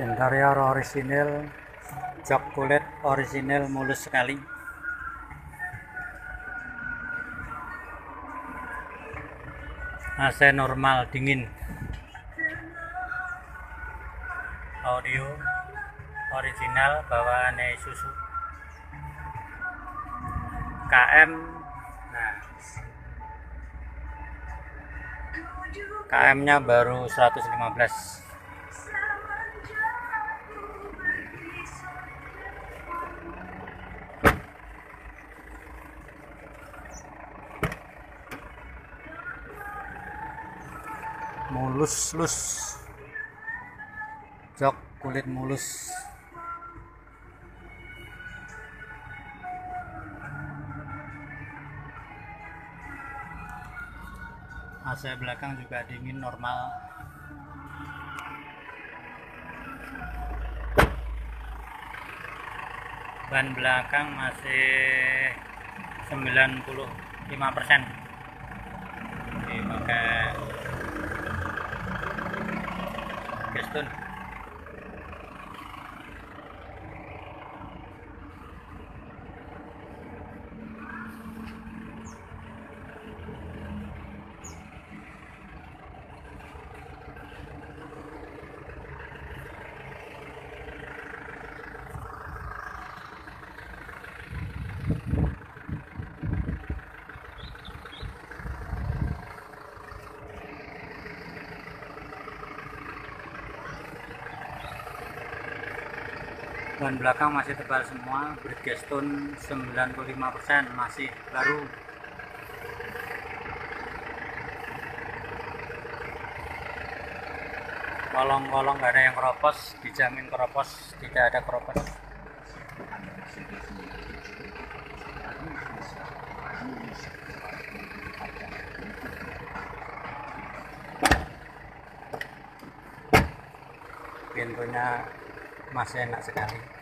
interior orisinil jok kulit orisinil mulus sekali. AC normal dingin. Audio original bawaan susu. KM nah. KM nya baru 115 mulus lus. Jok kulit mulus. AC belakang juga dingin normal. Ban belakang masih 95 persen Brisbane. Ban belakang masih tebal semua Bridgestone 95% masih baru. Kolong-kolong nggak ada yang keropos dijamin keropos tidak ada keropos. Pintunya masih enak sekali